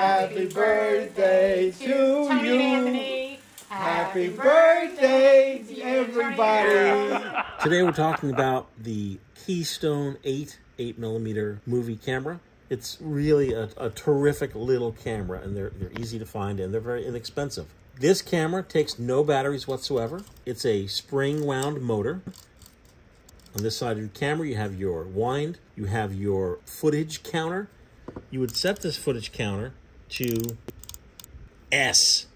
Happy birthday to Tony you. Anthony. Happy birthday, everybody. Today we're talking about the Keystone 8 8 millimeter movie camera. It's really a, a terrific little camera, and they're they're easy to find and they're very inexpensive. This camera takes no batteries whatsoever. It's a spring wound motor. On this side of your camera, you have your wind, you have your footage counter. You would set this footage counter to S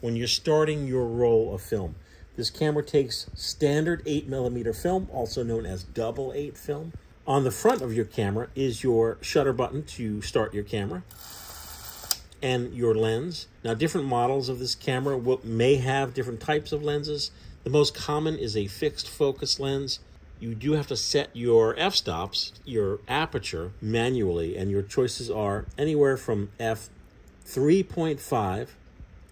when you're starting your roll of film. This camera takes standard 8 millimeter film, also known as double 8 film. On the front of your camera is your shutter button to start your camera and your lens. Now, different models of this camera will, may have different types of lenses. The most common is a fixed focus lens. You do have to set your f stops, your aperture, manually, and your choices are anywhere from f 3.5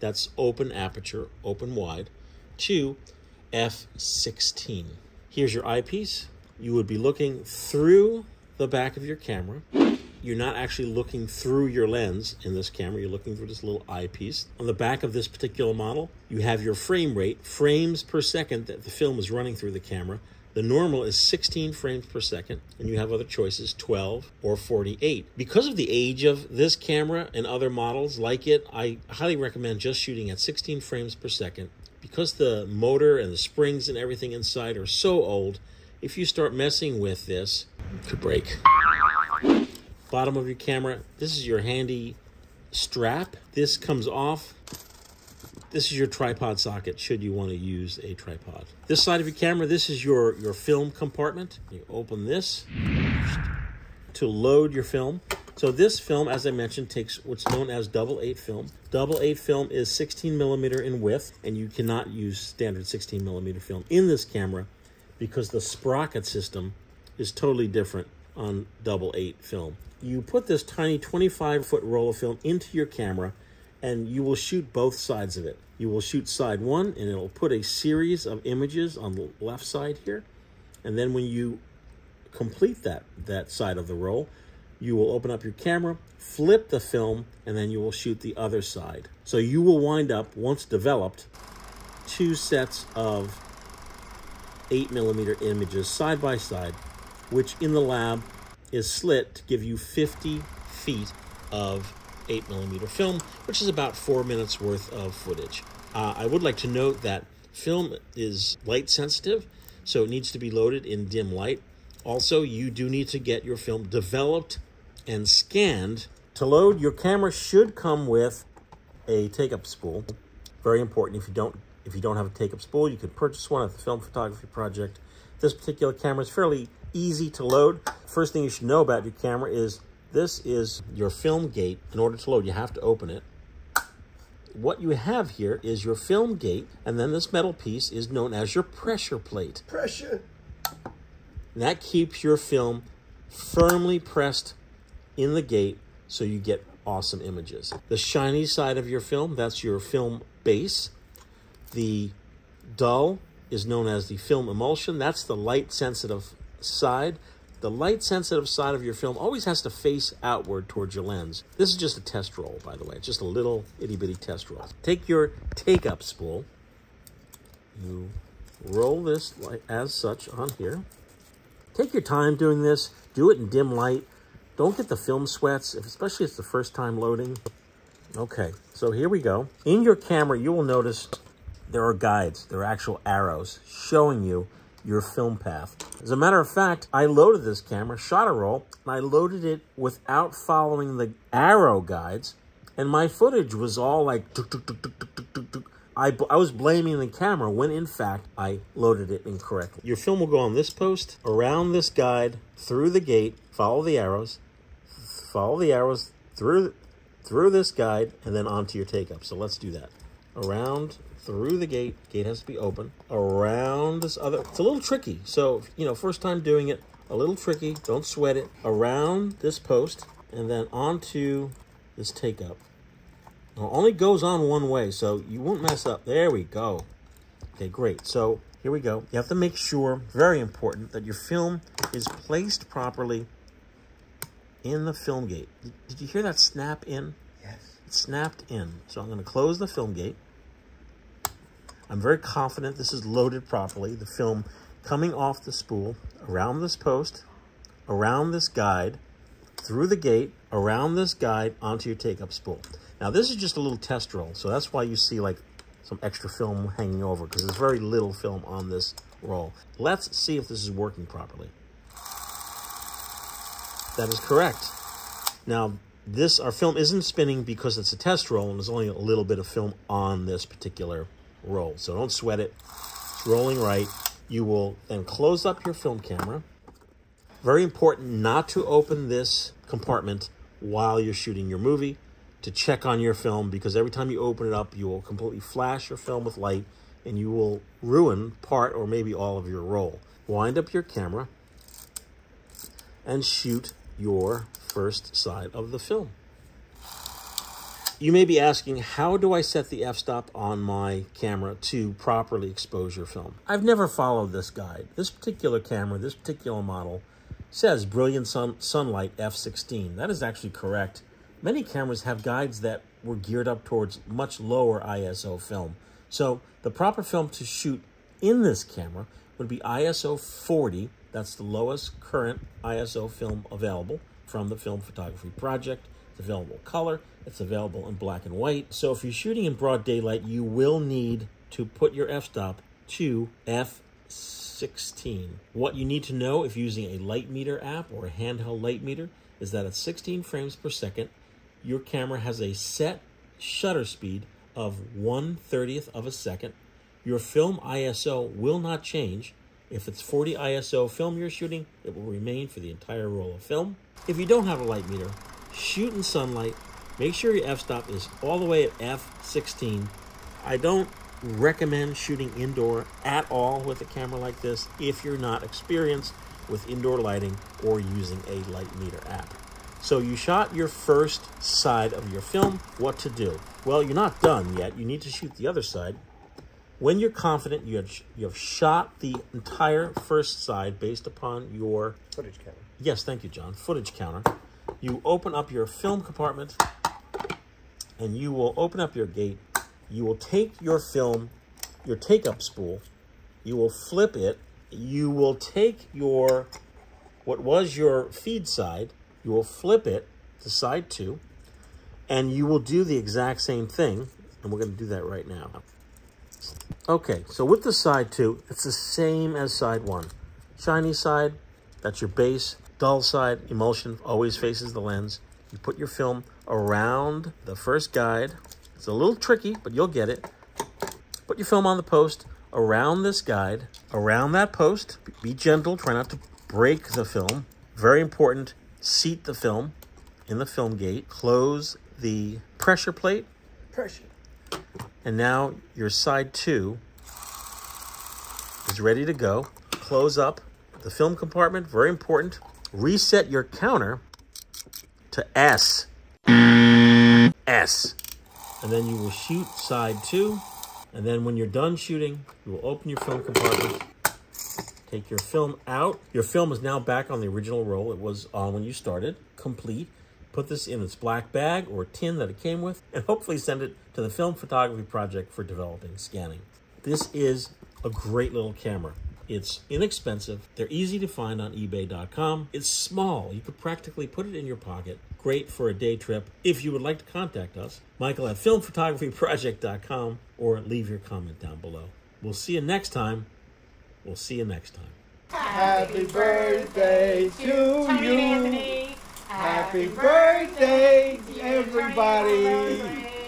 that's open aperture, open wide, to f16. Here's your eyepiece. You would be looking through the back of your camera. You're not actually looking through your lens in this camera, you're looking through this little eyepiece. On the back of this particular model, you have your frame rate, frames per second that the film is running through the camera. The normal is 16 frames per second, and you have other choices 12 or 48. Because of the age of this camera and other models like it, I highly recommend just shooting at 16 frames per second. Because the motor and the springs and everything inside are so old, if you start messing with this, it could break. Bottom of your camera, this is your handy strap. This comes off this is your tripod socket should you want to use a tripod. This side of your camera, this is your, your film compartment. You open this to load your film. So this film, as I mentioned, takes what's known as double eight film. Double eight film is 16 millimeter in width, and you cannot use standard 16 millimeter film in this camera because the sprocket system is totally different on double eight film. You put this tiny 25 foot roll of film into your camera and you will shoot both sides of it. You will shoot side one, and it'll put a series of images on the left side here. And then when you complete that, that side of the roll, you will open up your camera, flip the film, and then you will shoot the other side. So you will wind up, once developed, two sets of 8 millimeter images side by side, which in the lab is slit to give you 50 feet of 8 millimeter film, which is about four minutes worth of footage. Uh, I would like to note that film is light sensitive, so it needs to be loaded in dim light. Also, you do need to get your film developed and scanned. To load, your camera should come with a take-up spool. Very important. If you don't, if you don't have a take-up spool, you can purchase one at the Film Photography Project. This particular camera is fairly easy to load. First thing you should know about your camera is this is your film gate. In order to load, you have to open it. What you have here is your film gate, and then this metal piece is known as your pressure plate. Pressure. And that keeps your film firmly pressed in the gate so you get awesome images. The shiny side of your film, that's your film base. The dull is known as the film emulsion. That's the light sensitive side. The light sensitive side of your film always has to face outward towards your lens. This is just a test roll, by the way. It's just a little itty bitty test roll. Take your take up spool. You roll this as such on here. Take your time doing this. Do it in dim light. Don't get the film sweats, especially if it's the first time loading. Okay, so here we go. In your camera, you will notice there are guides. There are actual arrows showing you your film path. As a matter of fact, I loaded this camera, shot a roll, and I loaded it without following the arrow guides, and my footage was all like tuk, tuk, tuk. I, I was blaming the camera when in fact I loaded it incorrectly. Your film will go on this post, around this guide, through the gate, follow the arrows, follow the arrows through through this guide, and then onto your take up. So let's do that. Around through the gate. Gate has to be open. Around this other. It's a little tricky. So, you know, first time doing it, a little tricky. Don't sweat it. Around this post and then onto this take up. Now, only goes on one way, so you won't mess up. There we go. Okay, great. So here we go. You have to make sure, very important, that your film is placed properly in the film gate. Did you hear that snap in? Yes. It snapped in. So I'm going to close the film gate. I'm very confident this is loaded properly. The film coming off the spool around this post, around this guide, through the gate, around this guide, onto your take-up spool. Now, this is just a little test roll, so that's why you see like some extra film hanging over, because there's very little film on this roll. Let's see if this is working properly. That is correct. Now, this, our film isn't spinning because it's a test roll, and there's only a little bit of film on this particular roll. So don't sweat it. It's rolling right. You will then close up your film camera. Very important not to open this compartment while you're shooting your movie to check on your film because every time you open it up, you will completely flash your film with light and you will ruin part or maybe all of your roll. Wind up your camera and shoot your first side of the film. You may be asking, how do I set the f-stop on my camera to properly expose your film? I've never followed this guide. This particular camera, this particular model, says Brilliant sun Sunlight f16. That is actually correct. Many cameras have guides that were geared up towards much lower ISO film. So the proper film to shoot in this camera would be ISO 40. That's the lowest current ISO film available from the Film Photography Project. It's available color. It's available in black and white. So if you're shooting in broad daylight, you will need to put your f-stop to f16. What you need to know if using a light meter app or a handheld light meter is that at 16 frames per second, your camera has a set shutter speed of 1 30th of a second. Your film ISO will not change. If it's 40 ISO film you're shooting, it will remain for the entire roll of film. If you don't have a light meter, shoot in sunlight. Make sure your f-stop is all the way at f16. I don't recommend shooting indoor at all with a camera like this if you're not experienced with indoor lighting or using a light meter app. So you shot your first side of your film. What to do? Well, you're not done yet. You need to shoot the other side. When you're confident you have, you have shot the entire first side based upon your Footage counter. Yes, thank you, John. Footage counter. You open up your film compartment and you will open up your gate. You will take your film, your take-up spool, you will flip it, you will take your, what was your feed side, you will flip it to side two, and you will do the exact same thing, and we're going to do that right now. Okay, so with the side two, it's the same as side one. Shiny side, that's your base. Dull side, emulsion, always faces the lens. You put your film around the first guide. It's a little tricky, but you'll get it. Put your film on the post around this guide, around that post. Be gentle, try not to break the film. Very important, seat the film in the film gate. Close the pressure plate. Pressure. And now your side two is ready to go. Close up the film compartment, very important. Reset your counter to S. S. And then you will shoot side two. And then when you're done shooting, you will open your film compartment, take your film out. Your film is now back on the original roll it was on when you started, complete. Put this in its black bag or tin that it came with, and hopefully send it to the Film Photography Project for developing scanning. This is a great little camera. It's inexpensive. They're easy to find on ebay.com. It's small. You could practically put it in your pocket. Great for a day trip. If you would like to contact us, Michael at filmphotographyproject.com or leave your comment down below. We'll see you next time. We'll see you next time. Happy birthday to Tommy you. and Anthony. Happy birthday, to you. everybody.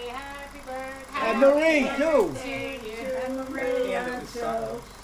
Happy birthday. And Marie, too. To you. And Marie.